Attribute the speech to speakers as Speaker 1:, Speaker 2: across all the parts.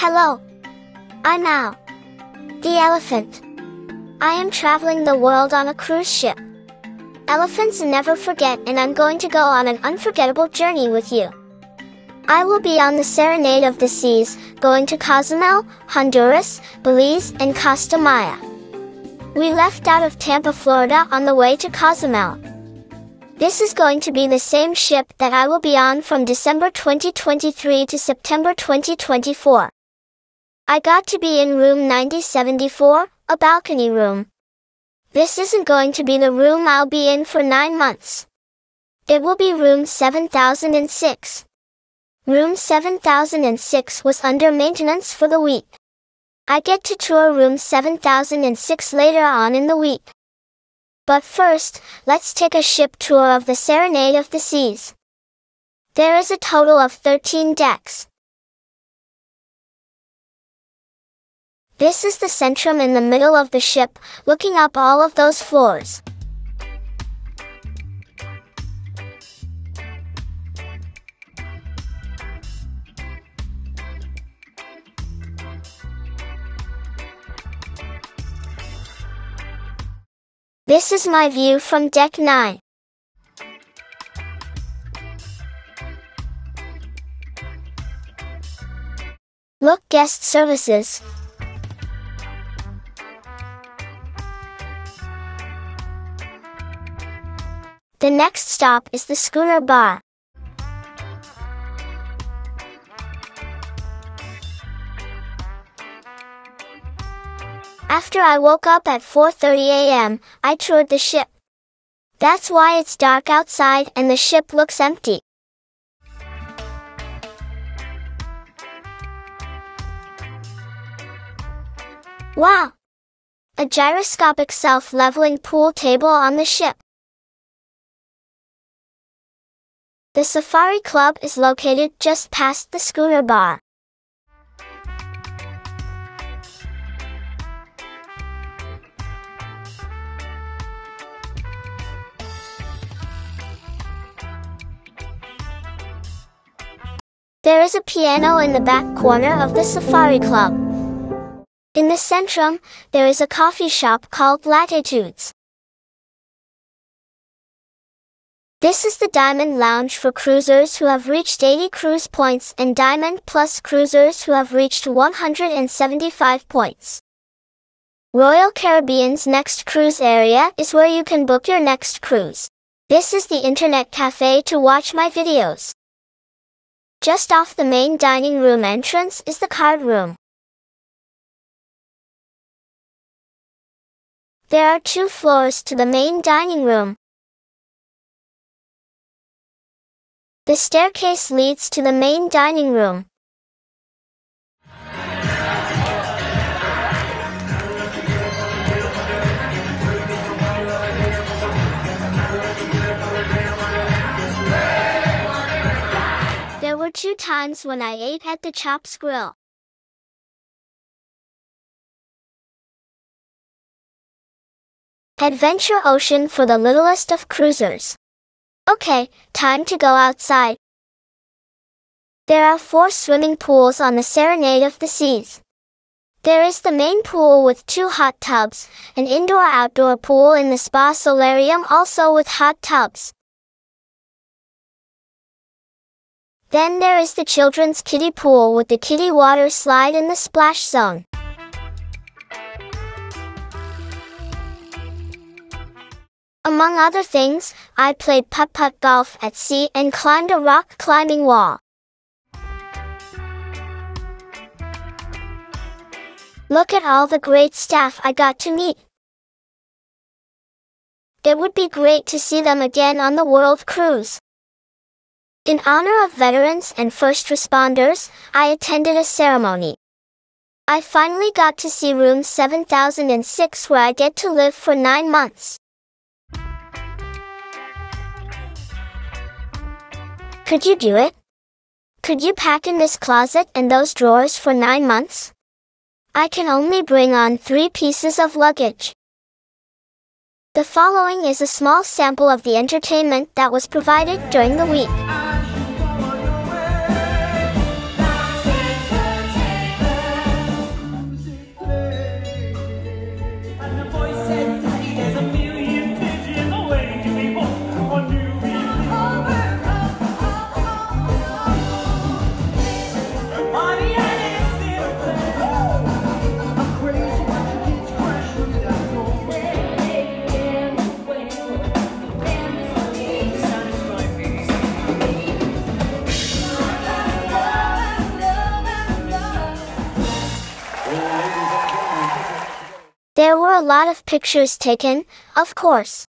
Speaker 1: Hello. I'm Al. The elephant. I am traveling the world on a cruise ship. Elephants never forget and I'm going to go on an unforgettable journey with you. I will be on the Serenade of the Seas, going to Cozumel, Honduras, Belize, and Costa Maya. We left out of Tampa, Florida on the way to Cozumel. This is going to be the same ship that I will be on from December 2023 to September 2024. I got to be in room 9074, a balcony room. This isn't going to be the room I'll be in for nine months. It will be room 7006. Room 7006 was under maintenance for the week. I get to tour room 7006 later on in the week. But first, let's take a ship tour of the Serenade of the Seas. There is a total of 13 decks. This is the centrum in the middle of the ship, looking up all of those floors. This is my view from deck 9. Look guest services. Next stop is the schooner bar. After I woke up at 4.30 a.m., I toured the ship. That's why it's dark outside and the ship looks empty. Wow! A gyroscopic self-leveling pool table on the ship. The Safari Club is located just past the schooner bar. There is a piano in the back corner of the Safari Club. In the centrum, there is a coffee shop called Latte-tudes. This is the Diamond Lounge for cruisers who have reached 80 cruise points and Diamond Plus cruisers who have reached 175 points. Royal Caribbean's next cruise area is where you can book your next cruise. This is the internet cafe to watch my videos. Just off the main dining room entrance is the card room. There are two floors to the main dining room. The staircase leads to the main dining room. There were two times when I ate at the Chops Grill. Adventure Ocean for the littlest of cruisers. Okay, time to go outside. There are four swimming pools on the Serenade of the Seas. There is the main pool with two hot tubs, an indoor-outdoor pool in the spa solarium also with hot tubs. Then there is the children's kiddie pool with the kiddie water slide in the splash zone. Among other things, I played putt-putt golf at sea and climbed a rock climbing wall. Look at all the great staff I got to meet. It would be great to see them again on the world cruise. In honor of veterans and first responders, I attended a ceremony. I finally got to see room 7006 where I get to live for nine months. Could you do it? Could you pack in this closet and those drawers for nine months? I can only bring on three pieces of luggage. The following is a small sample of the entertainment that was provided during the week. There were a lot of pictures taken, of course.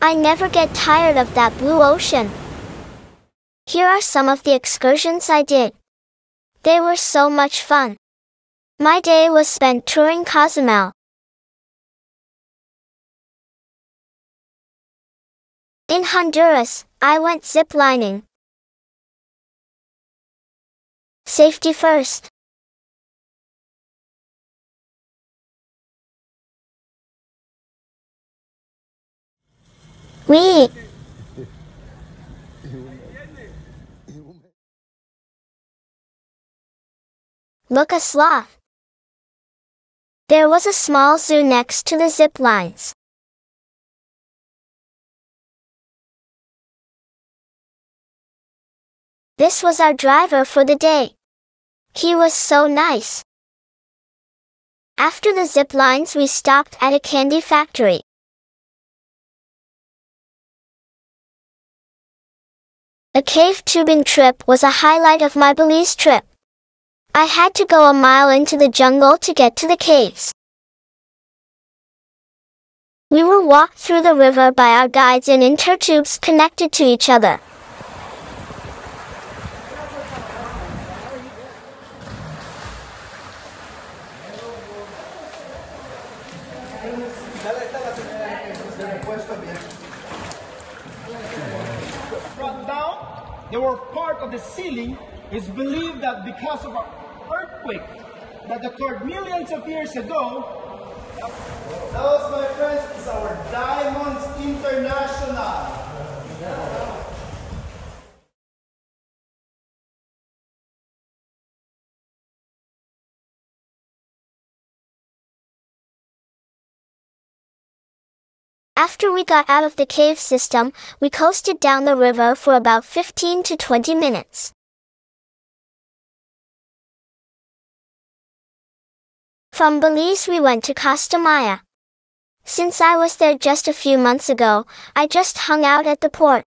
Speaker 1: I never get tired of that blue ocean. Here are some of the excursions I did. They were so much fun. My day was spent touring Cozumel. In Honduras, I went ziplining. Safety first. We. Look a sloth. There was a small zoo next to the zip lines. This was our driver for the day. He was so nice. After the zip lines we stopped at a candy factory. A cave tubing trip was a highlight of my Belize trip. I had to go a mile into the jungle to get to the caves. We were walked through the river by our guides in intertubes connected to each other.
Speaker 2: brought down, they were part of the ceiling. It's believed that because of an earthquake that occurred millions of years ago,
Speaker 3: Those, my friends, is our Diamonds International.
Speaker 1: After we got out of the cave system, we coasted down the river for about 15 to 20 minutes. From Belize we went to Costa Maya. Since I was there just a few months ago, I just hung out at the port.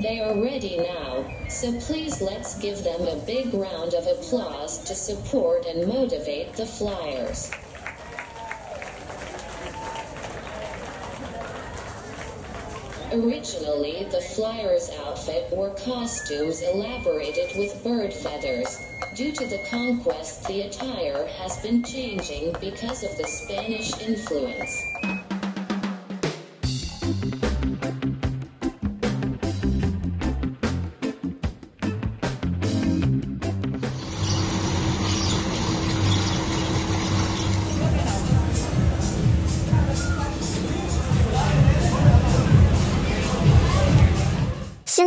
Speaker 4: They are ready now, so please let's give them a big round of applause to support and motivate the Flyers. Originally, the Flyers' outfit wore costumes elaborated with bird feathers. Due to the conquest, the attire has been changing because of the Spanish influence.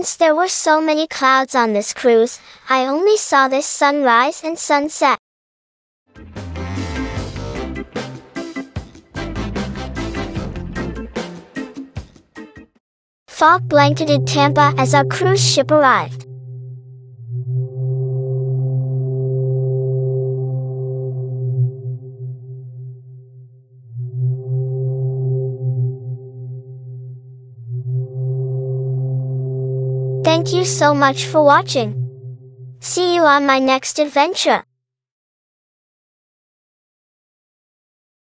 Speaker 1: Since there were so many clouds on this cruise, I only saw this sunrise and sunset. Fog blanketed Tampa as our cruise ship arrived. Thank you so much for watching. See you on my next adventure.